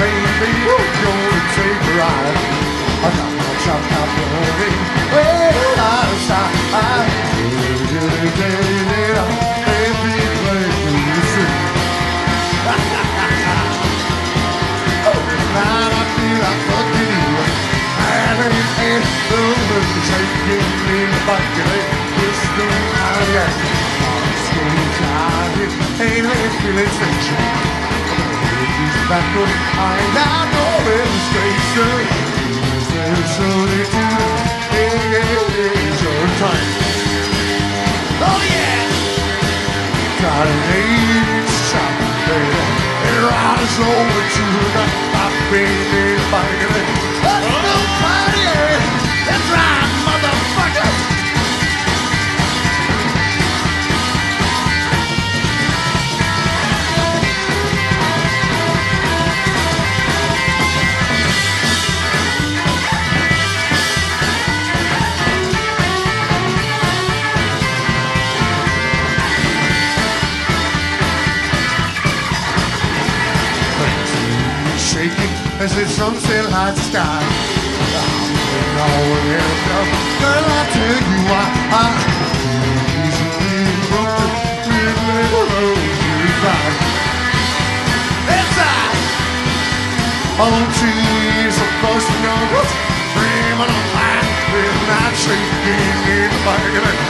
baby, gonna take a ride. I got my chop top running. Well, I shot. Every place in the. Oh, it bucket. This thing I got. I'm still tired. Ain't no feeling sensation. Back up, I got no registration. There's solitude. It's your time. Oh yeah! Got an eight shot, baby. And rise over to the top, baby, baby. Let's go as the sunset lights the sky. On else. Girl, I tell you why I easily broken with little. On over, dreaming of life with night shaking in the.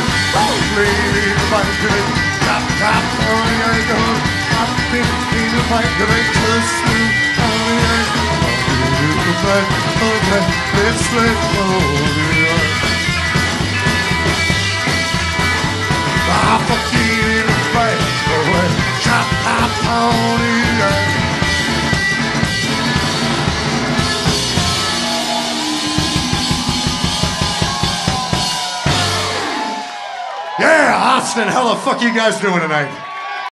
Oh, lady in the bank, tap tap the ankle. I've been in the bank, they just sleep on the ankle. In the bank, okay, let's let go. I Austin, how the fuck you guys doing tonight?